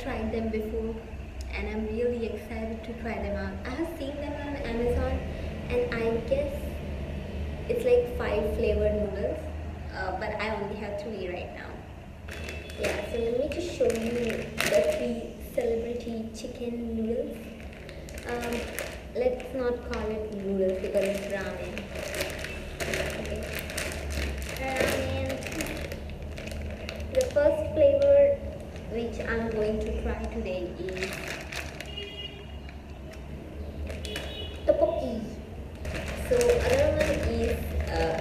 tried them before and I'm really excited to try them out. I have seen them on Amazon and I guess it's like five flavored noodles uh, but I only have three right now. Yeah, so let me just show you the three celebrity chicken noodles. Um, let's not call it noodles because it's ramen. Okay. Ramen. The first flavor which I'm going to try today is tteokbokki. So other one is uh,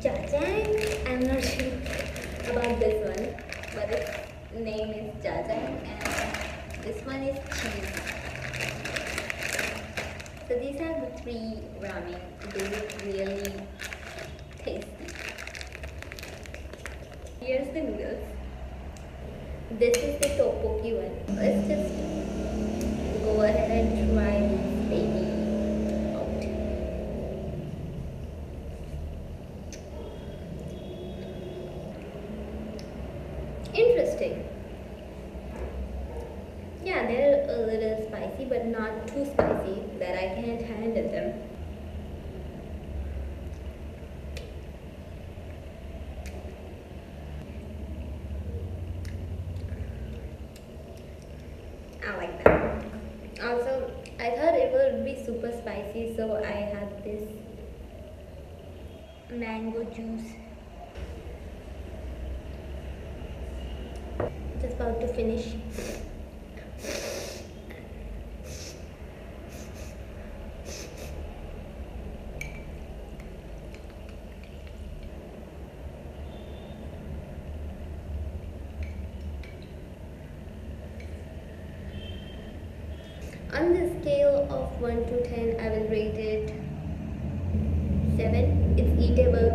jajang. I'm not sure about this one, but its name is jajang, and this one is cheese. So these are the three ramen. They look really tasty. Here's the noodles. This is the tteokbokki one. Let's just go ahead and try this baby out. Interesting. Yeah, they're a little spicy, but not too spicy that I can't handle them. I like that. Also, I thought it would be super spicy, so I had this mango juice. Just about to finish. On the scale of 1 to 10, I will rate it 7. It's eatable.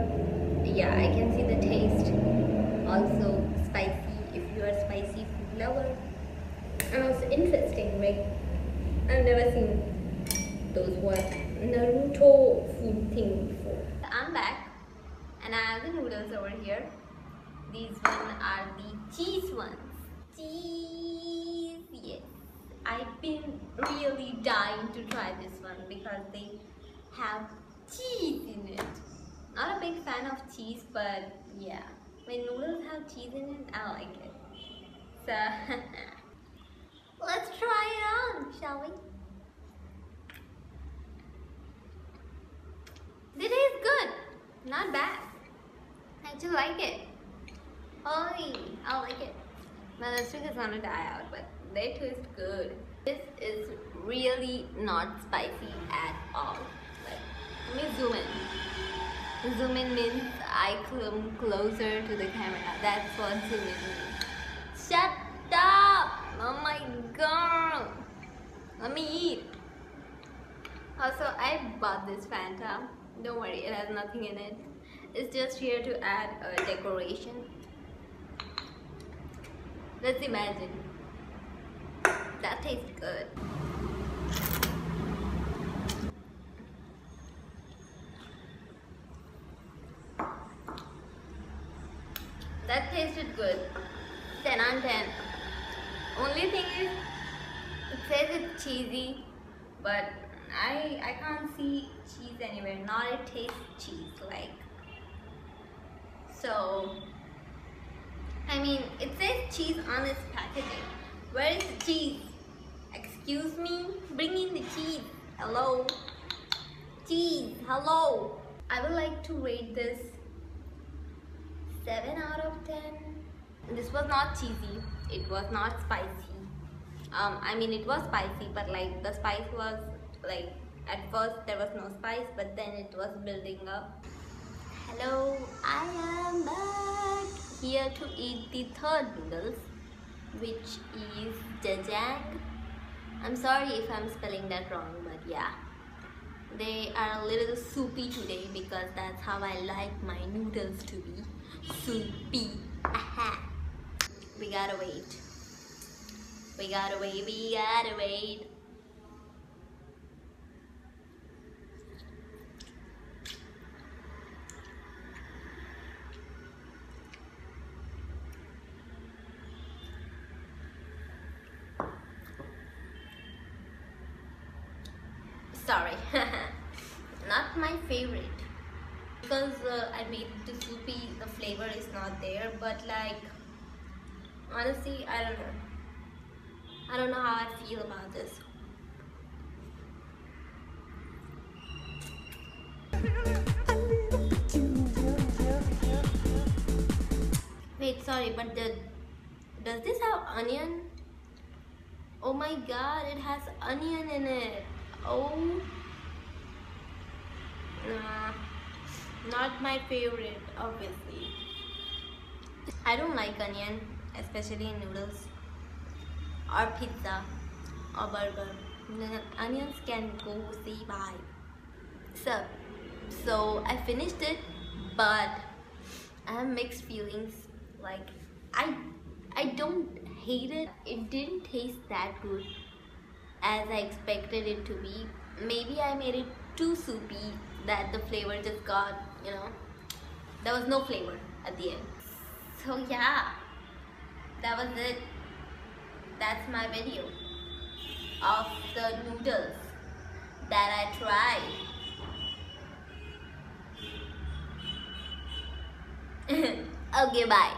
Yeah, I can see the taste. Also spicy if you are spicy food lover. And also interesting, right? I've never seen those what Naruto food thing before. I'm back and I have the noodles over here. These one are the cheese ones. Cheese. I've been really dying to try this one because they have cheese in it. Not a big fan of cheese, but yeah, when noodles have cheese in it, I like it. So let's try it on, shall we? It is good, not bad. I do like it. Holy, I like it. My lipstick is gonna die out, but they taste good. This is really not spicy at all. Like, let me zoom in. Zoom in means I come closer to the camera. That's what zoom in means. Shut up! Oh my god! Let me eat. Also, I bought this Fanta. Don't worry, it has nothing in it. It's just here to add a decoration. Let's imagine. That tastes good. That tasted good. 10 on 10. Only thing is, it says it's cheesy, but I I can't see cheese anywhere. Not it tastes cheese like. So, I mean, it says cheese on its packaging. Where is the cheese? Excuse me? Bring in the cheese. Hello? Cheese, hello? I would like to rate this 7 out of 10. This was not cheesy. It was not spicy. Um, I mean, it was spicy, but like the spice was like at first there was no spice, but then it was building up. Hello, I am back here to eat the third noodles, which is jajang. I'm sorry if I'm spelling that wrong, but yeah. They are a little soupy today because that's how I like my noodles to be. Soupy. Aha. We gotta wait. We gotta wait, we gotta wait. Sorry, not my favorite because uh, I made it too soupy. The flavor is not there, but like honestly, I don't know. I don't know how I feel about this. Wait, sorry, but the, does this have onion? Oh my god, it has onion in it. Oh. Nah, not my favorite, obviously. I don't like onion, especially in noodles or pizza or burger. Onions can go see bye. So, so I finished it, but I have mixed feelings. Like I, I don't hate it. It didn't taste that good as I expected it to be. Maybe I made it too soupy that the flavor just got, you know, there was no flavor at the end. So yeah, that was it. That's my video of the noodles that I tried. okay, bye.